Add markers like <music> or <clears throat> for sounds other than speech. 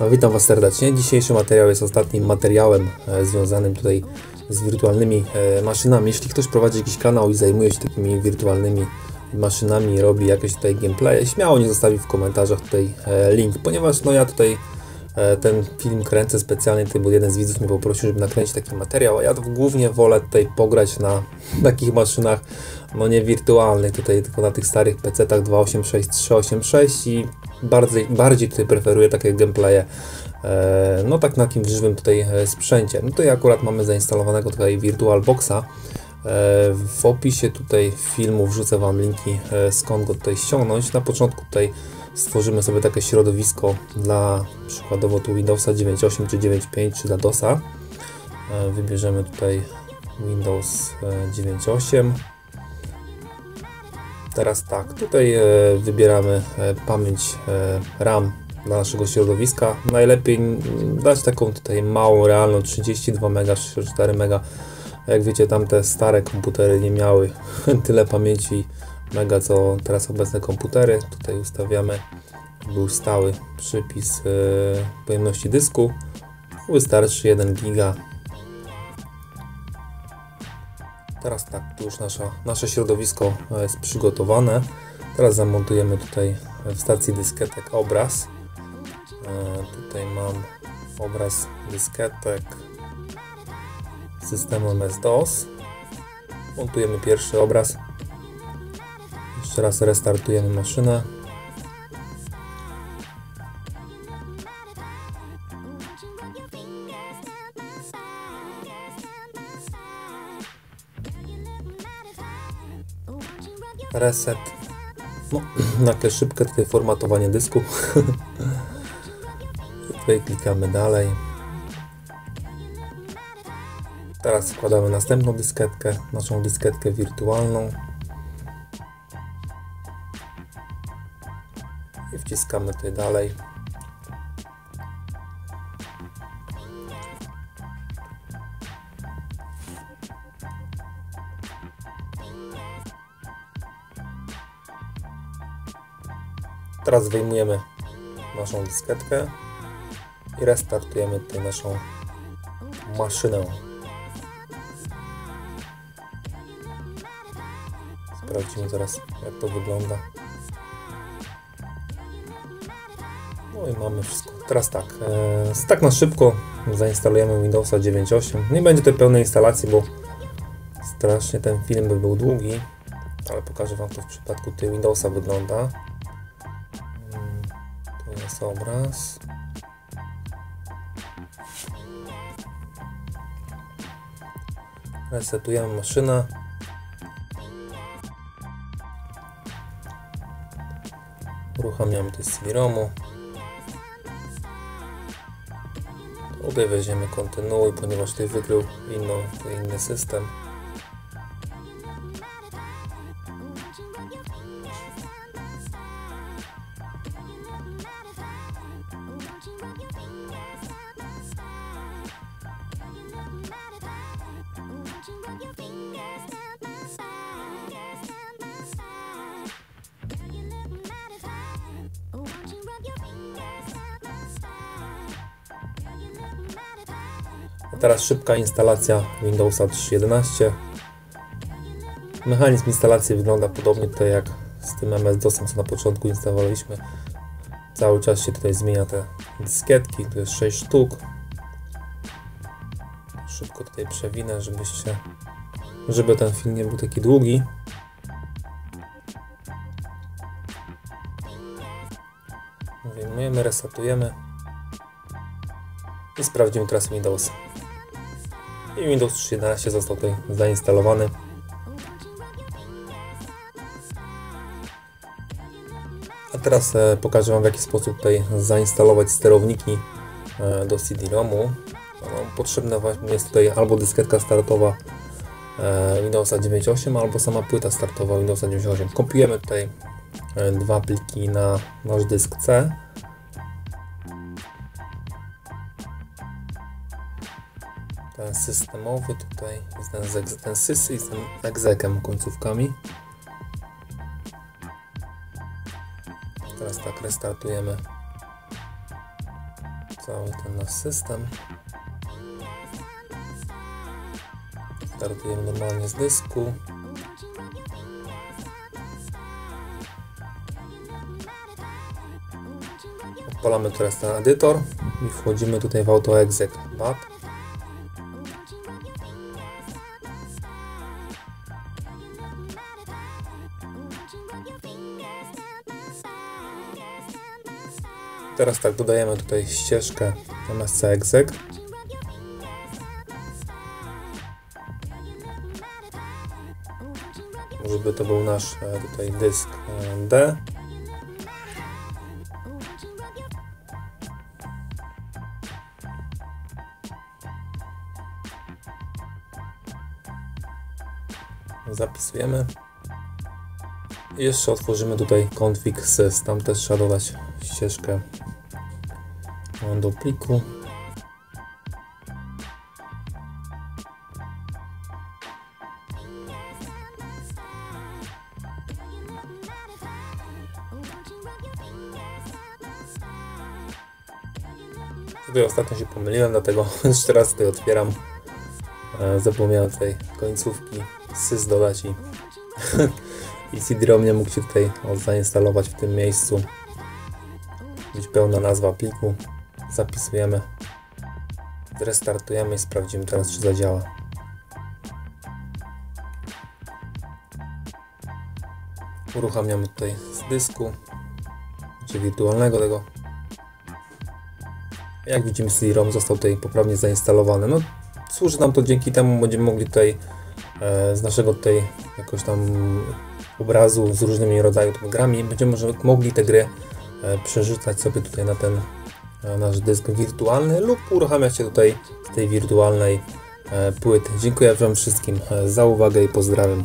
No, witam Was serdecznie. Dzisiejszy materiał jest ostatnim materiałem e, związanym tutaj z wirtualnymi e, maszynami. Jeśli ktoś prowadzi jakiś kanał i zajmuje się takimi wirtualnymi maszynami, robi jakieś tutaj gameplay, śmiało nie zostawi w komentarzach tutaj e, link, ponieważ no ja tutaj ten film kręcę specjalnie, tutaj, bo jeden z widzów mnie poprosił, żeby nakręcić taki materiał, a ja głównie wolę tutaj pograć na <laughs> takich maszynach, no nie wirtualnych tutaj, tylko na tych starych PC-tach 286, 386 i bardziej, bardziej tutaj preferuję takie gameplaye, e, no tak na jakimś żywym tutaj e, sprzęcie. No tutaj akurat mamy zainstalowanego tutaj VirtualBoxa. E, w opisie tutaj filmu wrzucę Wam linki e, skąd go tutaj ściągnąć. Na początku tutaj stworzymy sobie takie środowisko dla przykładowo tu Windowsa 9.8 czy 9.5 czy dla DOSa. E, wybierzemy tutaj Windows e, 9.8 Teraz tak, tutaj e, wybieramy e, pamięć e, RAM dla naszego środowiska. Najlepiej dać taką tutaj małą, realną 32 MB, 64 MB. Jak wiecie, tamte stare komputery nie miały <laughs> tyle pamięci mega, co teraz obecne komputery. Tutaj ustawiamy, był stały przypis e, pojemności dysku. Wystarczy 1 giga Teraz tak, tu już nasza, nasze środowisko jest przygotowane. Teraz zamontujemy tutaj w stacji dysketek obraz. E, tutaj mam obraz dysketek systemu MS-DOS. Montujemy pierwszy obraz. Jeszcze raz restartujemy maszynę. reset. No, <clears throat> takie szybkie tutaj formatowanie dysku. <laughs> tutaj klikamy dalej. Teraz wkładamy następną dyskietkę, naszą dyskietkę wirtualną. I wciskamy tutaj dalej. Teraz wyjmujemy naszą dyskietkę i restartujemy tutaj naszą maszynę. Sprawdzimy zaraz jak to wygląda. No i mamy wszystko. Teraz tak, e, tak na szybko zainstalujemy Windowsa 9.8. Nie będzie tej pełnej instalacji, bo strasznie ten film by był długi, ale pokażę Wam to w przypadku tej Windowsa wygląda jest obraz. Resetujemy maszynę. Uruchamiamy to z CD-ROMu. Tutaj weźmiemy kontynuuj, ponieważ tutaj wykrył inną, inny system. A teraz szybka instalacja Windowsa 3.11. Mechanizm instalacji wygląda podobnie tutaj jak z tym MS-DOSem, co na początku instalowaliśmy. Cały czas się tutaj zmienia te dyskietki, tu jest 6 sztuk. Szybko tutaj przewinę, żebyście, żeby ten film nie był taki długi. Wyjmujemy, resetujemy i sprawdzimy teraz Windows. I Windows 3.11 został tutaj zainstalowany. A teraz e, pokażę Wam w jaki sposób tutaj zainstalować sterowniki e, do CD-ROMu. No, potrzebna właśnie jest tutaj albo dysketka startowa e, Windowsa 9.8 albo sama płyta startowa Windowsa 9.8. Kopiujemy tutaj dwa pliki na nasz dysk C ten systemowy tutaj jest ten, ten sys i z tym końcówkami. Teraz tak restartujemy cały ten nasz system. Startujemy normalnie z dysku. Odpalamy teraz ten edytor i wchodzimy tutaj w AutoExec. Teraz tak, dodajemy tutaj ścieżkę MSC exec. Żeby to był nasz e, tutaj dysk e, D. Zapisujemy. I jeszcze otworzymy tutaj config sys. Tam też trzeba dodać ścieżkę do pliku. Tutaj ostatnio się pomyliłem, dlatego <laughs> jeszcze raz tutaj otwieram. E, Zapomniałem tej końcówki sys dodać <laughs> i, i CD-ROM nie mógł się tutaj zainstalować w tym miejscu. Być pełna nazwa pliku. Zapisujemy. Restartujemy i sprawdzimy teraz, czy zadziała. Uruchamiamy tutaj z dysku, czy wirtualnego tego. Jak widzimy CD-ROM został tutaj poprawnie zainstalowany. No, służy nam to dzięki temu, będziemy mogli tutaj e, z naszego tutaj jakoś tam obrazu z różnymi rodzajami grami, będziemy mogli te gry przerzucać sobie tutaj na ten e, nasz dysk wirtualny lub uruchamiać się tutaj z tej wirtualnej e, płyty. Dziękuję Wam wszystkim e, za uwagę i pozdrawiam.